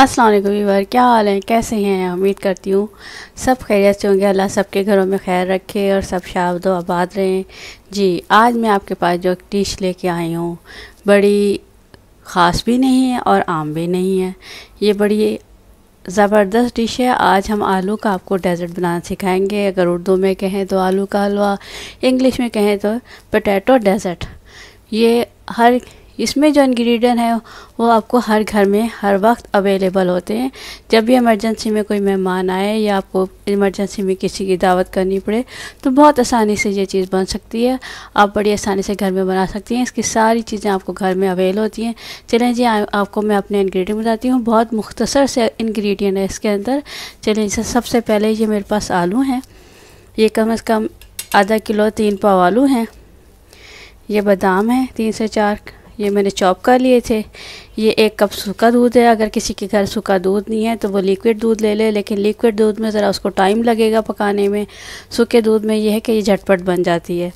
अस्सलाम वालेकुम क्या हाल है? कैसे हैं? उम्मीद करती हूँ सब खैरियत से होंगे। अल्लाह सबके घरों में खैर रखे और सब शाबद आबाद रहें। जी, आज मैं आपके पास जो डिश लेके आई हूँ, बड़ी ख़ास भी नहीं है और आम भी नहीं है। ये बड़ी ज़बरदस्त डिश है। आज हम आलू का आपको डेज़र्ट बनाना सिखाएँगे। अगर उर्दू में कहें तो आलू का हलवा, इंग्लिश में कहें तो पोटैटो डेज़र्ट। ये हर इसमें जो इंग्रेडिएंट है, वो आपको हर घर में हर वक्त अवेलेबल होते हैं। जब भी इमरजेंसी में कोई मेहमान आए या आपको इमरजेंसी में किसी की दावत करनी पड़े तो बहुत आसानी से ये चीज़ बन सकती है। आप बड़ी आसानी से घर में बना सकती हैं। इसकी सारी चीज़ें आपको घर में अवेल होती हैं। चलें जी आपको मैं अपने इन्ग्रीडियंट बताती हूँ। बहुत मुख्तसर से इन्ग्रीडियंट है इसके अंदर। चलें जैसे सबसे पहले ये मेरे पास आलू हैं। ये कम अज़ कम आधा किलो, तीन पाव आलू हैं। ये बादाम है, तीन से चार ये मैंने चॉप कर लिए थे। ये एक कप सूखा दूध है अगर किसी के घर सूखा दूध नहीं है तो वो लिक्विड दूध ले ले लेकिन लिक्विड दूध में ज़रा उसको टाइम लगेगा पकाने में। सूखे दूध में ये है कि ये झटपट बन जाती है।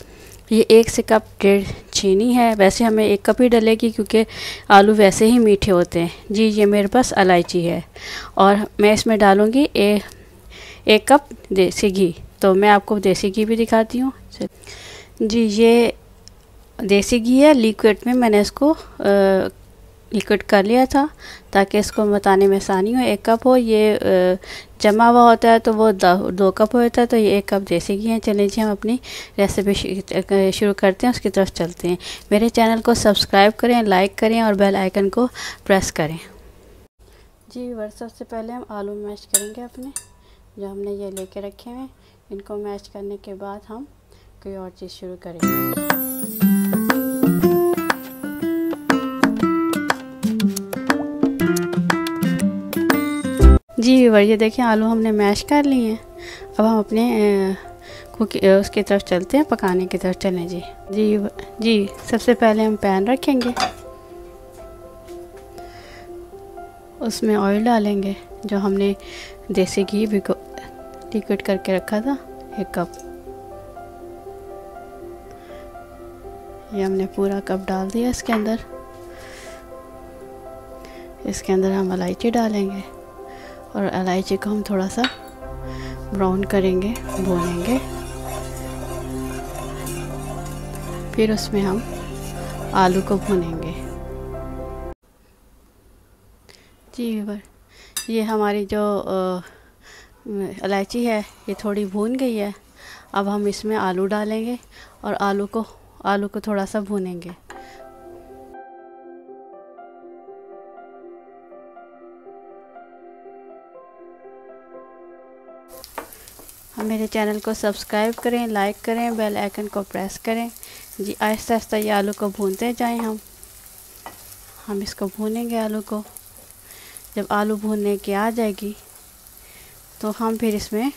ये एक से कप डेढ़ चीनी है। वैसे हमें एक कप ही डलेगी क्योंकि आलू वैसे ही मीठे होते हैं। जी ये मेरे पास इलायची है। और मैं इसमें डालूँगी ए, एक कप देसी घी। तो मैं आपको देसी घी भी दिखाती हूँ। जी ये देसी घी है लिक्विड में मैंने इसको लिक्विड कर लिया था, ताकि इसको बताने में आसानी हो। एक कप हो, ये जमा हुआ होता है तो वो दो कप होता है तो ये एक कप देसी घी है। चलिए जी, हम अपनी रेसिपी शुरू करते हैं, उसकी तरफ़ चलते हैं। मेरे चैनल को सब्सक्राइब करें लाइक करें और बेल आइकन को प्रेस करें। जी वर सबसे पहले हम आलू मैश करेंगे अपने, जो हमने ये लेके रखे हुए इनको मैश करने के बाद हम कोई और चीज़ शुरू करेंगे। जी वीवर ये देखिए, आलू हमने मैश कर लिए हैं। अब हम अपने कुकी उसकी तरफ़ चलते हैं, पकाने की तरफ़ चलें। जी। जी जी, सबसे पहले हम पैन रखेंगे। उसमें ऑयल डालेंगे, जो हमने देसी घी भी लिक्विड करके रखा था, एक कप। ये हमने पूरा कप डाल दिया इसके अंदर। इसके अंदर हम इलायची डालेंगे। और इलायची को हम थोड़ा सा ब्राउन करेंगे भूनेंगे फिर उसमें हम आलू को भुनेंगे। जी वीवर ये हमारी जो इलायची है, ये थोड़ी भून गई है। अब हम इसमें आलू डालेंगे और आलू को आलू को थोड़ा सा भूनेंगे। मेरे चैनल को सब्सक्राइब करें, लाइक करें, बेल आइकन को प्रेस करें। जी, आहिस्ता आहिस्ता ये आलू को भूनते जाएँ हम। हम इसको भूनेंगे आलू को। जब आलू भूनने की आ जाएगी तो हम फिर इसमें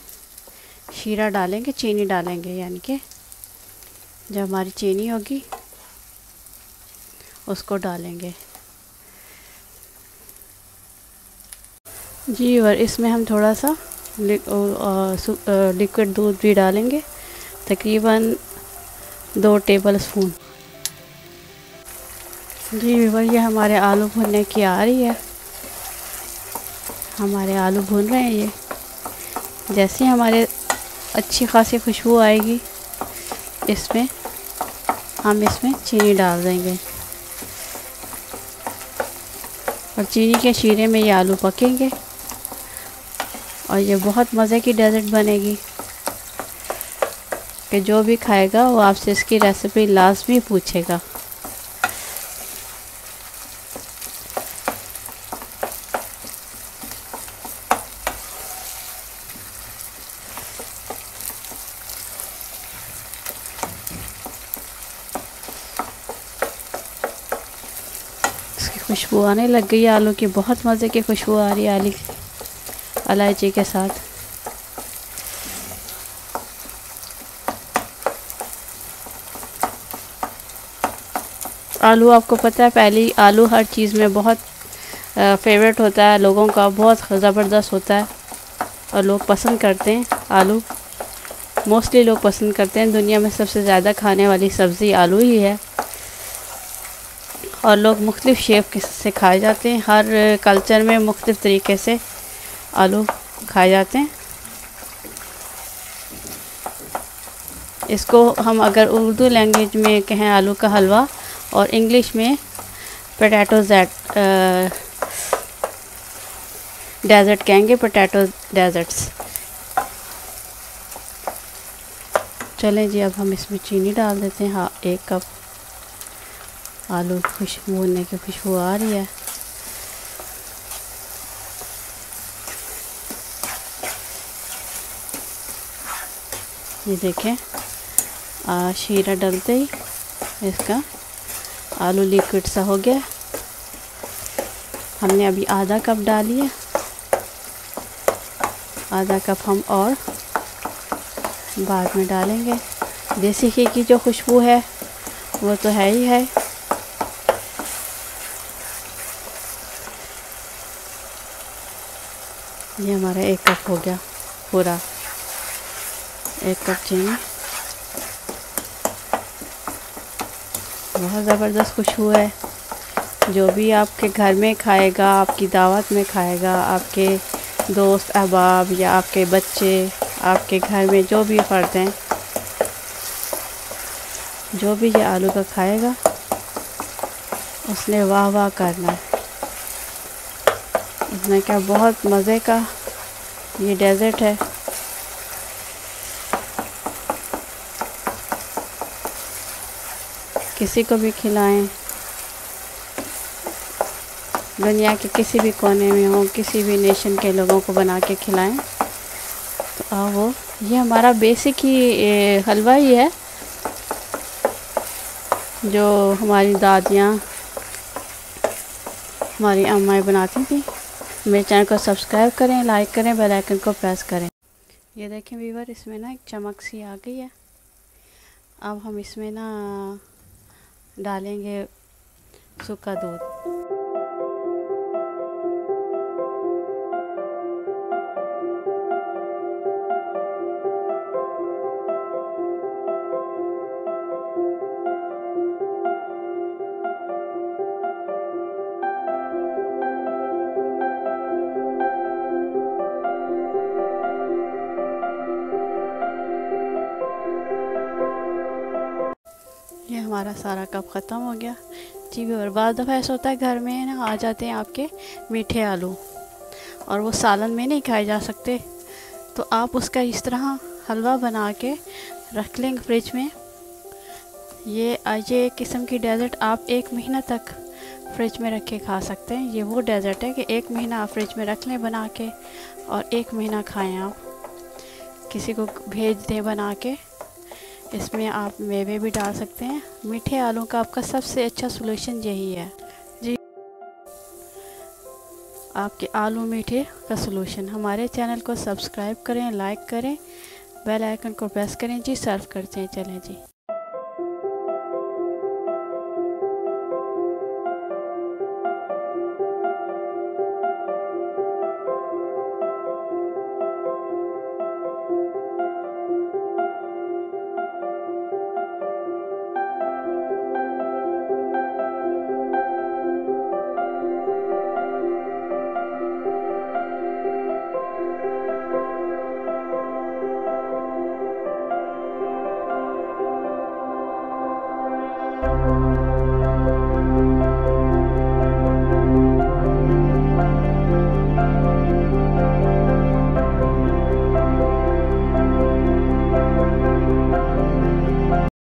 शीरा डालेंगे, चीनी डालेंगे, यानी कि जब हमारी चीनी होगी, उसको डालेंगे। जी, और इसमें हम थोड़ा सा लिक्विड दूध भी डालेंगे। तकरीबन दो टेबल स्पून जी वीवर ये हमारे आलू भुनने की आ रही है। हमारे आलू भून रहे हैं ये। जैसे हमारे अच्छी खासी खुशबू आएगी, इसमें हम इसमें चीनी डाल देंगे। और चीनी के शीरे में ये आलू पकेंगे। और ये बहुत मज़े की डेजर्ट बनेगी। कि जो भी खाएगा, वो आपसे इसकी रेसिपी लाजमी पूछेगा। खुशबू आने लग गई आलू की। बहुत मज़े की खुशबू आ रही है आलू इलायची के साथ। आलू, आपको पता है, पहली आलू हर चीज़ में बहुत फेवरेट होता है, लोगों का बहुत ज़बरदस्त होता है, और लोग पसंद करते हैं आलू। मोस्टली लोग पसंद करते हैं, दुनिया में सबसे ज़्यादा खाने वाली सब्ज़ी आलू ही है। और लोग मुख्तलिफ़ शेप से खाए जाते हैं, हर कल्चर में मुख्तलिफ़ तरीके से। आलू खाए जाते हैं। इसको हम अगर उर्दू लैंग्वेज में कहें आलू का हलवा और इंग्लिश में पटैटो जैट डेजर्ट कहेंगे पटैटो डेजर्ट्स चलें जी, अब हम इसमें चीनी डाल देते हैं। हाँ एक कप आलू खुशबू होने की खुशबू आ रही है। ये देखें शीरा डलते ही इसका आलू लिक्विड सा हो गया। हमने अभी आधा कप डाली है। आधा कप हम और बाद में डालेंगे। देसी घी की जो खुशबू है, वो तो है ही है। ये हमारा एक कप हो गया पूरा। एक कप चीनी। बहुत ज़बरदस्त खुशबू है। जो भी आपके घर में खाएगा, आपकी दावत में खाएगा, आपके दोस्त, अहबाब या आपके बच्चे, आपके घर में जो भी फ़र्द हैं, जो भी ये आलू का खाएगा, उसने वाह वाह करना है। उसने क्या बहुत मज़े का ये डेज़र्ट है। किसी को भी खिलाएँ। दुनिया के किसी भी कोने में हो, किसी भी नेशन के लोगों को बना के खिलाएँ। तो आ वो ये हमारा बेसिक ही हलवा ही है। जो हमारी दादियाँ, हमारी अम्माएँ बनाती थी। मेरे चैनल को सब्सक्राइब करें लाइक करें बेल आइकन को प्रेस करें। ये देखें वीवर इसमें ना एक चमक सी आ गई है। अब हम इसमें ना डालेंगे सूखा दूध। हमारा सारा कप ख़त्म हो गया? जी और बाद दफ़ा ऐसा होता है घर में ना, आ जाते हैं आपके मीठे आलू। और वो सालन में नहीं खाए जा सकते। तो आप उसका इस तरह हलवा बना के रख लेंगे फ्रिज में। ये ये किस्म की डेज़र्ट आप एक महीना तक फ्रिज में रख के खा सकते हैं। ये वो डेज़र्ट है कि एक महीना आप फ्रिज में रख लें बना के और एक महीना खाएँ आप। किसी को भेज दें बना के। इसमें आप मेवे भी डाल सकते हैं। मीठे आलू का आपका सबसे अच्छा सोल्यूशन यही है। जी। आपके आलू मीठे का सोल्यूशन हमारे चैनल को सब्सक्राइब करें लाइक करें बेल आइकन को प्रेस करें। जी सर्व करते हैं। चलें जी।